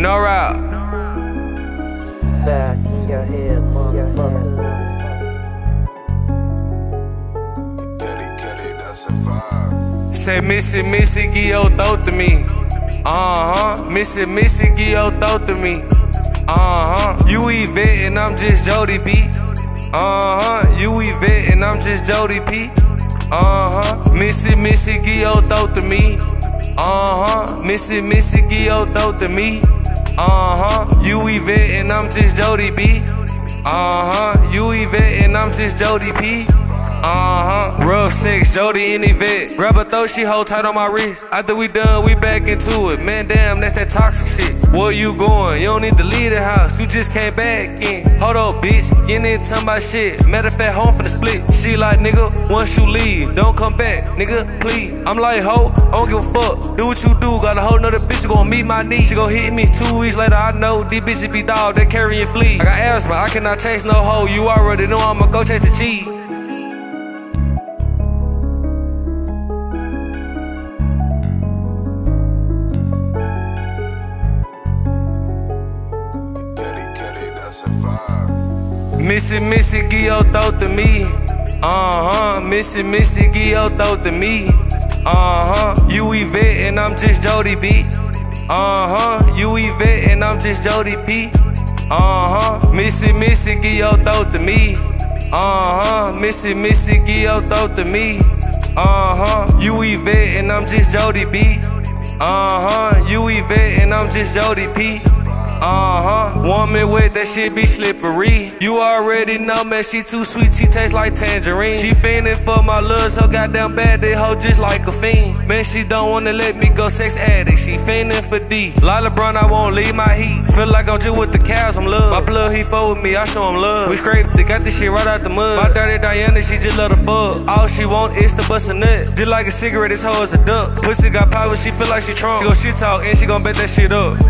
No route. Back in your head, motherfuckers. Say Missy, Missy, give your throat to me. Uh huh. Missy, Missy, give your throat to me. Uh huh. You Yvette and I'm just Jody B. Uh huh. You Yvette and I'm just Jody P. Uh huh. Missy, Missy, give your throat to me. Uh huh. Missy, Missy, give your throat to me. Uh huh. You Yvette and I'm just Jody B. Uh huh. You Yvette and I'm just Jody P. Uh huh. Rough sex, Jody and Yvette. Grab a throat, she hold tight on my wrist. After we done, we back into it. Man, damn, that's that toxic shit. Where you going? You don't need to leave the house. You just came back in. Hold up, bitch. You ain't talking about shit. Matter of fact, home for the split. She like, nigga, once you leave, don't come back, nigga, please. I'm like, ho, I don't give a fuck. Do what you do. Got a whole nother bitch gonna meet my knee. She gon' hit me two weeks later. I know these bitches be dog, they carrying fleas. I got asthma, I cannot chase no hoe. You already know I'ma go chase the cheese. Missy, Missy, give your throat to me. Uh huh. Missy, Missy, give your throat to me. Uh huh. You Yvette and I'm just Jody B. Uh huh. You Yvette and I'm just Jody P. Uh huh. Missy, Missy, give your throat to me. Uh huh. Missy, Missy, give your throat to me. Uh huh. You Yvette and I'm just Jody B. Uh huh. You Yvette and I'm just Jody P. Uh huh. Woman wet, that shit be slippery. You already know, man, she too sweet, she tastes like tangerine. She fiending for my love, so goddamn bad, they hoe just like a fiend. Man, she don't wanna let me go sex addict, she fiending for D. Lila Brown, I won't leave my heat. Feel like I'm just with the cows, I'm love. My blood, he fuck with me, I show him love. We scraped it, got this shit right out the mud. My dirty Diana, she just love the fuck. All she want is to bust a nut. Just like a cigarette, this hoe is a duck. Pussy got power, she feel like she Trump. She gon' shit talk and she gon' bet that shit up.